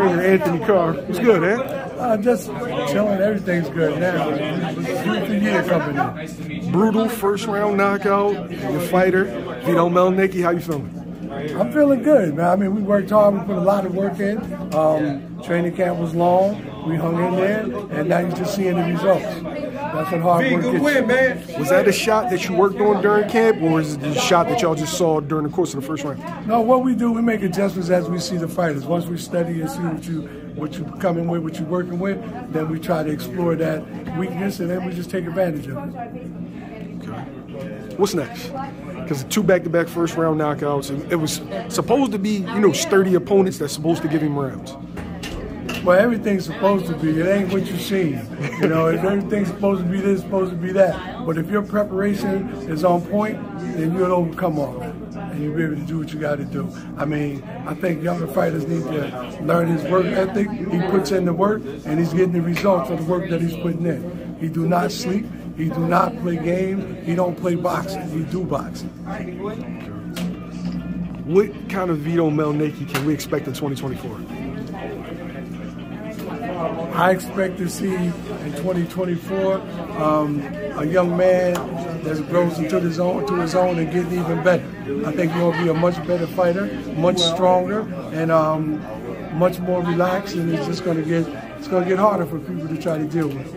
Anthony Carr. What's good, man? Uh, just chilling. Everything's good now. Beautiful year coming in. Brutal first round knockout. Your fighter, Vito Mielnicki. How you feeling? I'm feeling good, man. I mean, we worked hard. We put a lot of work in. Um, training camp was long. We hung in there, and now you're just seeing the results. That's what hard work good win, man. Was that a shot that you worked on during camp, or is it the shot that y'all just saw during the course of the first round? No, what we do, we make adjustments as we see the fighters. Once we study and see what you what you coming with, what you're working with, then we try to explore that weakness, and then we just take advantage of it. Okay. What's next? because two back-to-back first round knockouts. It was supposed to be, you know, sturdy opponents that's supposed to give him rounds. Well, everything's supposed to be. It ain't what you see. You know, everything's supposed to be this, supposed to be that. But if your preparation is on point, then you'll overcome all. And you'll be able to do what you got to do. I mean, I think younger fighters need to learn his work ethic. He puts in the work, and he's getting the results of the work that he's putting in. He do not sleep. He do not play games. He don't play boxing. He do boxing. What kind of Vito Mielnicki can we expect in 2024? I expect to see in 2024 um, a young man that grows into his own, to his own and getting even better. I think he'll be a much better fighter, much stronger, and um, much more relaxed. And it's just going to get it's going to get harder for people to try to deal with.